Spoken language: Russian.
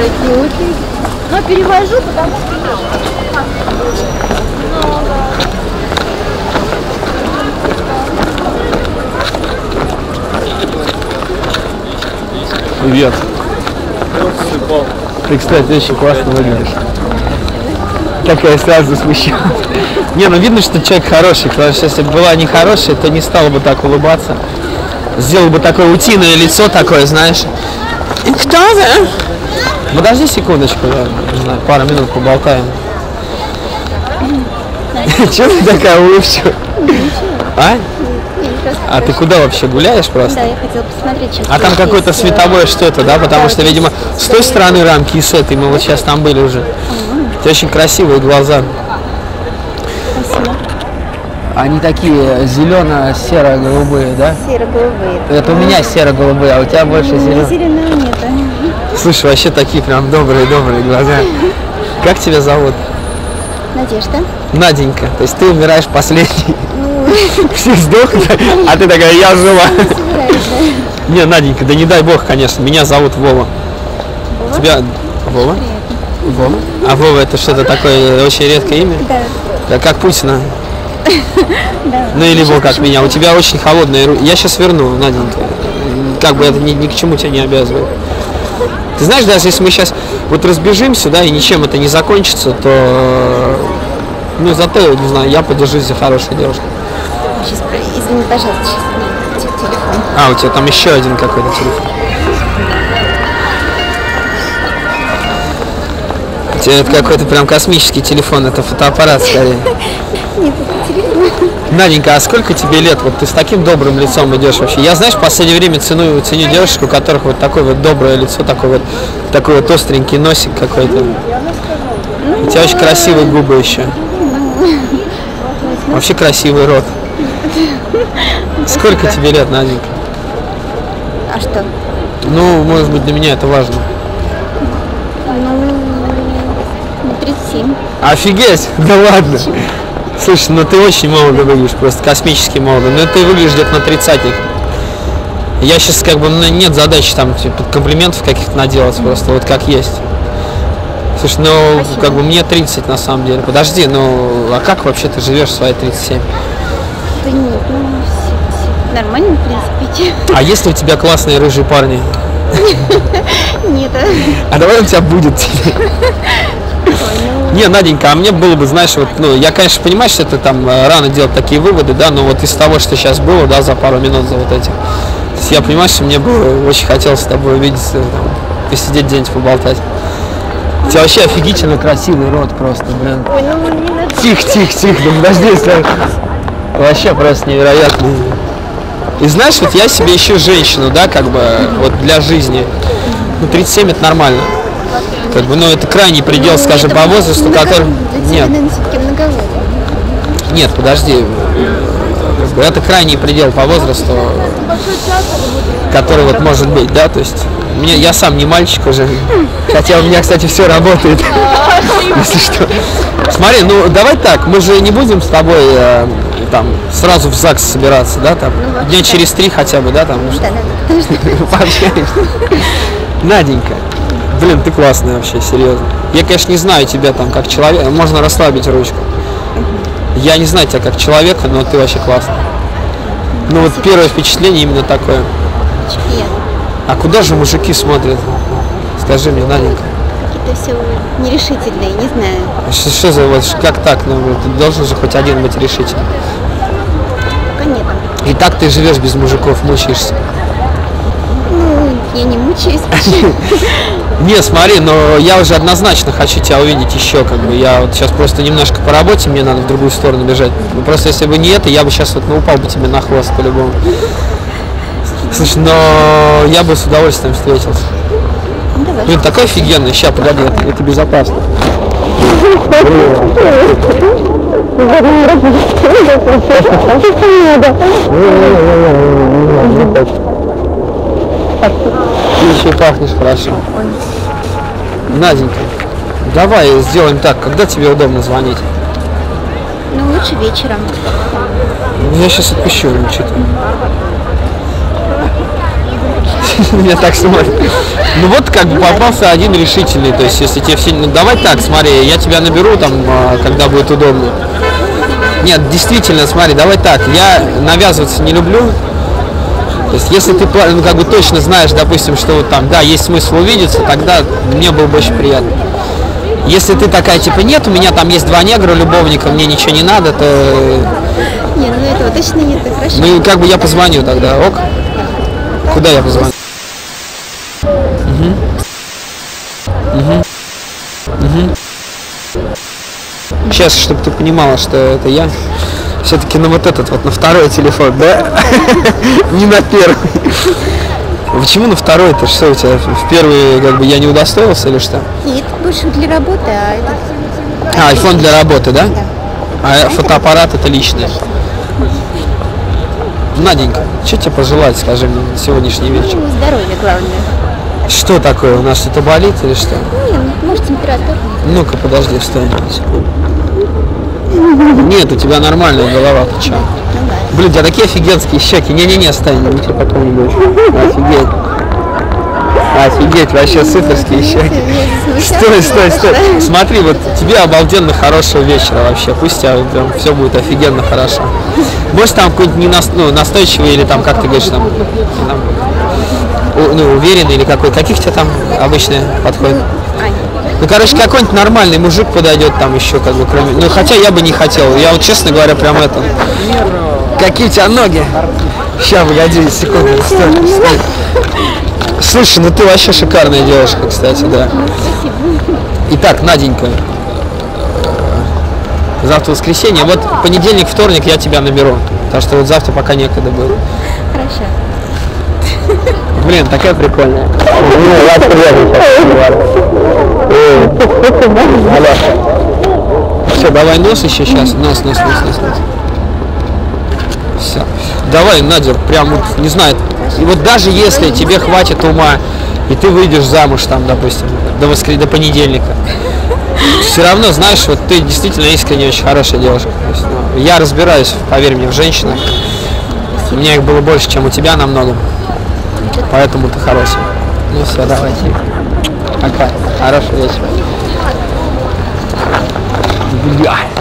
такие очень. Но перевожу, потому что... Привет. Ты, кстати, очень классно выглядишь. Такая сразу смущена. Не, ну видно, что человек хороший, потому что если бы была не хорошая, то не стала бы так улыбаться. Сделал бы такое утиное лицо такое, знаешь. Кто вы? Подожди секундочку, я не знаю, пару минут поболтаем. Чего ты такая улыбчивая? А? А ты куда вообще гуляешь просто? Да, я хотела посмотреть, сейчас. А там какое-то световое что-то, да? Потому что, видимо, с той стороны рамки и с этой, мы вот сейчас там были уже. У тебя очень красивые глаза. Спасибо. Они такие зелено-серо-голубые, да? Серо-голубые. Это у меня серо-голубые, а у тебя больше зелено. Зеленого нет. Слушай, вообще такие прям добрые-добрые глаза. Как тебя зовут? Надежда. Наденька. То есть ты умираешь последний. Все сдохли, а ты такая, я жива. Не, Наденька, да не дай бог, конечно. Меня зовут Вова. Тебя Вова? Вова? А Вова это что-то такое очень редкое имя? Да. Да, как Путина. Ну или его как меня. У тебя очень холодные руки. Я сейчас верну, Наденька. Как бы это ни, ни к чему тебя не обязывает. Ты знаешь, даже если мы сейчас вот разбежимся, да, и ничем это не закончится, то э, ну зато, не знаю, я подержусь за хорошую девушку. Сейчас, извини, пожалуйста, сейчас те- телефон. А, у тебя там еще один какой-то телефон. У тебя это какой-то прям космический телефон, это фотоаппарат скорее. Нет, это телефон. Наденька, а сколько тебе лет? Вот ты с таким добрым лицом идешь вообще. Я, знаешь, в последнее время ценую, ценю девушек, у которых вот такое вот доброе лицо, такой вот, такой вот остренький носик какой-то. У тебя очень красивые губы еще. Вообще красивый рот. Сколько тебе лет, Наденька? А что? Ну, может быть, для меня это важно. Ну, ну, 37. Офигеть! Да ладно! Слушай, ну ты очень молодо выглядишь, просто космически молодо. Ну ты выглядишь где-то на тридцатник. Я сейчас как бы, ну, нет задачи там типа, комплиментов каких-то наделать, просто вот как есть. Слушай, ну Спасибо. как бы мне 30 на самом деле. Подожди, ну а как вообще ты живешь в свои 37? Да нет, ну, нормально, в принципе. А есть ли у тебя классные рыжие парни? Нет, а? А давай у тебя будет. Не, Наденька, а мне было бы, знаешь, вот, ну, я, конечно, понимаю, что это там э, рано делать такие выводы, да, но вот из того, что сейчас было, да, за пару минут за вот эти, то есть я понимаю, что мне бы очень хотелось с тобой увидеться, там, посидеть где-нибудь, поболтать. У тебя вообще офигительно красивый рот просто, блин. ой, ну не надо. Тихо, тихо, тихо, да подожди, Вообще просто невероятно. И знаешь, вот я себе ищу женщину, да, как бы, вот для жизни. Ну, 37 это нормально. Как бы, ну, это крайний предел, скажем, по возрасту, который... Для тебя, Нет, нет, подожди. Это крайний предел по возрасту, который вот может быть, да, то есть мне, я сам не мальчик уже, хотя у меня, кстати, все работает, если что. Смотри, ну давай так, мы же не будем с тобой э, там сразу в ЗАГС собираться, да, там, дня через три хотя бы, да, там, ну, пообщаемся. Наденька, блин, ты классная вообще, серьезно. Я, конечно, не знаю тебя там как человека, можно расслабить ручку. Я не знаю тебя как человека, но ты вообще классная. Ну вот первое впечатление именно такое. А куда же мужики смотрят? Скажи мне, Наденька. Какие-то все нерешительные, не знаю. Что, что за вот, как так? Ну, ты должен же хоть один быть решительным. Пока нет. И так ты живешь без мужиков, мучаешься. Ну, я не мучаюсь. Не, смотри, но я уже однозначно хочу тебя увидеть еще, как бы. Я вот сейчас просто немножко по работе, мне надо в другую сторону бежать. Ну, просто если бы не это, я бы сейчас вот ну, упал бы тебе на хвост по-любому. Слушай, но я бы с удовольствием встретился. Ну, давай. Блин, такой офигенный. Сейчас, погоди, это, это безопасно. Ты еще пахнешь хорошо. Наденька, давай сделаем так, когда тебе удобно звонить? Ну, лучше вечером. Я сейчас отпущу, читаю. Меня так смотрит. Ну вот как бы попался один решительный, то есть если тебе все... Ну, давай так, смотри, я тебя наберу там, а, когда будет удобно. Нет, действительно, смотри, давай так, я навязываться не люблю, есть, если ты ну, как бы точно знаешь, допустим, что вот там, да, есть смысл увидеться, тогда мне было бы очень приятно. Если ты такая, типа, нет, у меня там есть два негра любовника, мне ничего не надо, то... Не, ну этого точно нет, так хорошо. Ну, как бы я позвоню тогда, ок? Куда я позвоню? Сейчас, чтобы ты понимала, что это я. Все-таки на вот этот вот, на второй телефон, да? Не на первый. Почему на второй-то? Что у тебя? В первый, как бы, я не удостоился или что? Нет, больше для работы, а это... А, iPhone для работы, да? А фотоаппарат это личный. Наденька, что тебе пожелать, скажи мне, на сегодняшний вечер? Ну, здоровье главное. Что такое? У нас что-то болит или что? Не, ну, может температура. Ну-ка, подожди, встань. Нет, у тебя нормальная голова, ты чё? Блин, у тебя такие офигенские щеки. Не-не-не, стань, я тебе потом не. Офигеть. Офигеть, вообще суперские щеки. Стой, стой, стой. Смотри, вот тебе обалденно хорошего вечера вообще. Пусть тебя прям все будет офигенно хорошо. Может там какой-нибудь не ну, настойчивый или там, как ты говоришь, там, там ну, уверенный или какой. Каких тебе там обычно подходит? Ну, короче, какой-нибудь нормальный мужик подойдет там еще, как бы, кроме... Ну, хотя я бы не хотел. Я вот, честно говоря, прям это... Какие у тебя ноги? Сейчас, погоди, секунду. Стой, стой. Слушай, ну ты вообще шикарная девушка, кстати, да. Итак, Наденька. Завтра воскресенье. Вот понедельник, вторник я тебя наберу. Так что вот завтра пока некогда будет. Хорошо. Блин, такая прикольная. Все, давай нос еще сейчас. Нос, нос, нос, нос, нос. Все. Давай, Надя, прям вот, не знаю. И вот даже если тебе хватит ума, и ты выйдешь замуж там, допустим, до, воскр... до понедельника, все равно, знаешь, вот ты действительно искренне очень хорошая девушка. Есть, ну, я разбираюсь, поверь мне, в женщинах. У меня их было больше, чем у тебя намного. Поэтому ты хороший. Ну все, давайте. Пока. Хорошего вечера. Бля.